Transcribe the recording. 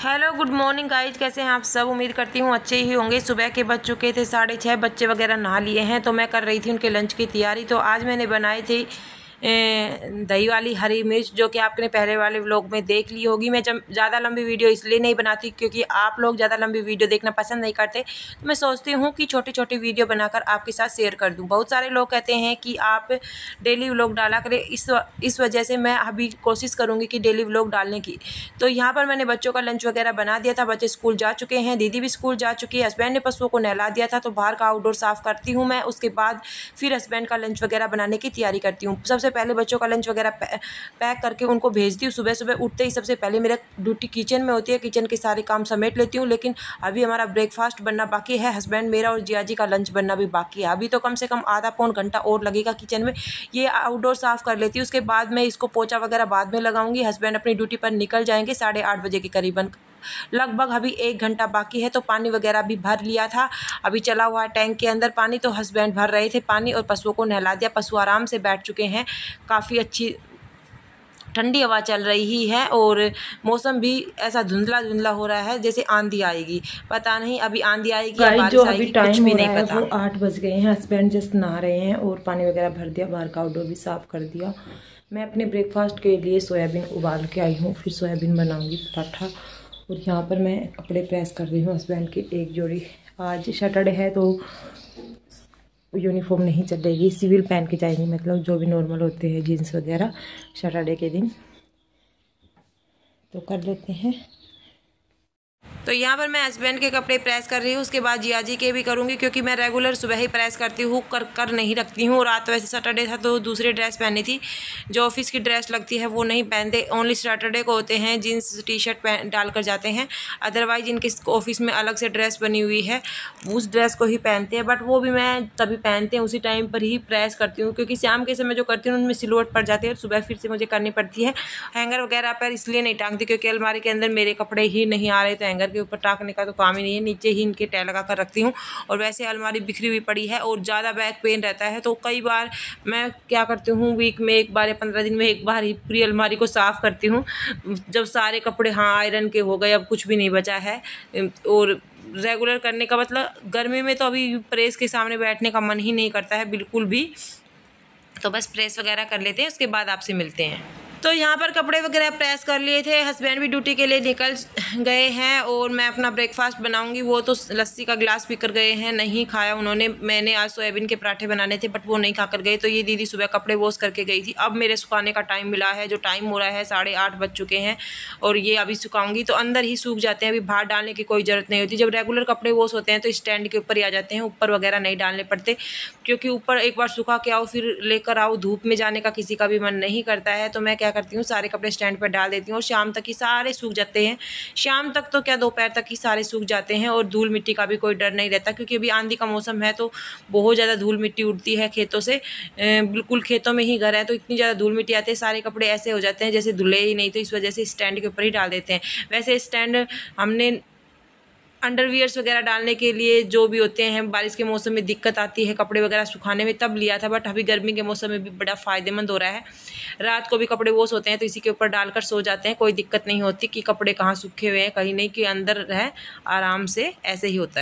Hello, good morning guys कैसे हैं आप सब? उम्मीद करती हूँ अच्छे ही होंगे। सुबह के बज चुके थे, साढ़े छः बच्चे वगैरह नहा लिए हैं तो मैं कर रही थी उनके लंच की तैयारी। तो आज मैंने बनाई थी दही वाली हरी मिर्च जो कि आपने पहले वाले व्लॉग में देख ली होगी। मैं जब ज़्यादा लंबी वीडियो इसलिए नहीं बनाती क्योंकि आप लोग ज़्यादा लंबी वीडियो देखना पसंद नहीं करते तो मैं सोचती हूँ कि छोटी छोटी वीडियो बनाकर आपके साथ शेयर कर दूँ। बहुत सारे लोग कहते हैं कि आप डेली व्लॉग डाला करें, इस इस वजह से मैं अभी कोशिश करूँगी कि डेली व्लॉग डालने की। तो यहाँ पर मैंने बच्चों का लंच वगैरह बना दिया था, बच्चे स्कूल जा चुके हैं, दीदी भी स्कूल जा चुकी है हस्बैंड ने पशुओं को नहला दिया था तो बाहर का आउटडोर साफ़ करती हूँ मैं, उसके बाद फिर हस्बैंड का लंच वगैरह बनाने की तैयारी करती हूँ। सबसे पहले बच्चों का लंच वगैरह पैक करके उनको भेजती हूँ। सुबह सुबह उठते ही सबसे पहले मेरा ड्यूटी किचन में होती है। किचन के सारे काम समेट लेती हूँ, लेकिन अभी हमारा ब्रेकफास्ट बनना बाकी है। हस्बैंड मेरा और जिया जी का लंच बनना भी बाकी है। अभी तो कम से कम आधा पौन घंटा और लगेगा किचन में। ये आउटडोर साफ़ कर लेती हूँ। उसके बाद मैं इसको पोचा वगैरह बाद में लगाऊँगी। हस्बैंड अपनी ड्यूटी पर निकल जाएँगे साढ़े आठ बजे के करीबन। लगभग अभी एक घंटा बाकी है तो पानी वगैरह भी भर लिया था। अभी चला हुआ है टैंक के अंदर पानी तो हस्बैंड भर रहे थे पानी और पशुओं को नहला दिया। पशु आराम से बैठ चुके हैं। काफ़ी अच्छी ठंडी हवा चल रही है और मौसम भी ऐसा धुंधला धुंधला हो रहा है जैसे आंधी आएगी। पता नहीं अभी आंधी आएगी या जो अभी टाइम कुछ भी नहीं पता। वो आठ बज गए हैं। हस्बैंड जस्ट नहा रहे हैं और पानी वगैरह भर दिया बाहर का आउटडोर भी साफ़ कर दिया। मैं अपने ब्रेकफास्ट के लिए सोयाबीन उबाल के आई हूँ फिर सोयाबीन बनाऊँगी पराठा। और यहाँ पर मैं कपड़े प्रेस कर रही हूँ हस्बैंड के एक जोड़ी। आज सैटरडे है तो यूनिफॉर्म नहीं चलेगी। सिविल पहन के जाएँगे मतलब जो भी नॉर्मल होते हैं जीन्स वगैरह शटरडे के दिन। तो कर लेते हैं। तो यहाँ पर मैं हस्बैंड के कपड़े प्रेस कर रही हूँ, उसके बाद जिया जी के भी करूँगी, क्योंकि मैं रेगुलर सुबह ही प्रेस करती हूँ, कर कर नहीं रखती हूँ, रात वैसे सैटरडे था तो दूसरी ड्रेस पहनी थी, जो ऑफ़िस की ड्रेस लगती है वो नहीं पहनते ओनली सैटरडे को होते हैं जीन्स टी शर्ट पहन डाल कर जाते हैं अदरवाइज़ इनके ऑफ़िस में अलग से ड्रेस बनी हुई है, उस ड्रेस को ही पहनते हैं बट वो भी मैं तभी पहनते हैं, उसी टाइम पर ही प्रेस करती हूँ, क्योंकि शाम के समय जो करती हूँ, उनमें सिलवट पड़ जाती है और सुबह फिर से मुझे करनी पड़ती है हैंगर वगैरह पर इसलिए नहीं टांगती, क्योंकि अलमारी के अंदर मेरे कपड़े ही नहीं आ रहे तो हैंगर के ऊपर टाँगने का तो काम ही नहीं है। नीचे ही इनके टै लगा कर रखती हूँ। और वैसे अलमारी बिखरी हुई पड़ी है और ज़्यादा बैक पेन रहता है। तो कई बार मैं क्या करती हूँ, वीक में एक बार या पंद्रह दिन में एक बार ही पूरी अलमारी को साफ़ करती हूँ। जब सारे कपड़े हाँ आयरन के हो गए, अब कुछ भी नहीं बचा है। और रेगुलर करने का मतलब गर्मी में तो अभी प्रेस के सामने बैठने का मन ही नहीं करता है, बिल्कुल भी। तो बस प्रेस वगैरह कर लेते हैं, उसके बाद आपसे मिलते हैं। तो यहाँ पर कपड़े वगैरह प्रेस कर लिए थे। हस्बैंड भी ड्यूटी के लिए निकल गए हैं और मैं अपना ब्रेकफास्ट बनाऊँगी। वो तो लस्सी का गिलास पी कर गए हैं। नहीं खाया उन्होंने। मैंने आज सोयाबीन के पराठे बनाने थे बट वो नहीं खा कर गए। तो ये दीदी सुबह कपड़े वॉश करके गई थी। अब मेरे सुखाने का टाइम मिला है। जो टाइम हो रहा है, साढ़े आठ बज चुके हैं और ये अभी सुखाऊँगी। तो अंदर ही सूख जाते हैं। अभी बाहर डालने की कोई ज़रूरत नहीं होती। जब रेगुलर कपड़े वॉश होते हैं तो स्टैंड के ऊपर ही आ जाते हैं। ऊपर वगैरह नहीं डालने पड़ते, क्योंकि ऊपर एक बार सुखा के आओ, फिर लेकर आओ। धूप में जाने का किसी का भी मन नहीं करता है। तो मैं क्या करती हूँ, सारे कपड़े स्टैंड पर डाल देती हूँ और शाम तक ही सारे सूख जाते हैं। शाम तक तो क्या दोपहर तक ही सारे सूख जाते हैं और धूल मिट्टी का भी कोई डर नहीं रहता, क्योंकि अभी आंधी का मौसम है तो बहुत ज़्यादा धूल मिट्टी उड़ती है खेतों से। बिल्कुल खेतों में ही घर है तो इतनी ज़्यादा धूल मिट्टी आती है, सारे कपड़े ऐसे हो जाते हैं जैसे धुले ही नहीं तो इस वजह से स्टैंड के ऊपर ही डाल देते हैं। वैसे स्टैंड हमने अंडरवियर्स वगैरह डालने के लिए जो भी होते हैं, बारिश के मौसम में दिक्कत आती है कपड़े वगैरह सुखाने में, तब लिया था बट अभी गर्मी के मौसम में भी बड़ा फ़ायदेमंद हो रहा है। रात को भी कपड़े वॉश होते हैं तो इसी के ऊपर डालकर सो जाते हैं, कोई दिक्कत नहीं होती कि कपड़े कहाँ सूखे हुए हैं, कहीं नहीं, कि अंदर है आराम से ऐसे ही होता है।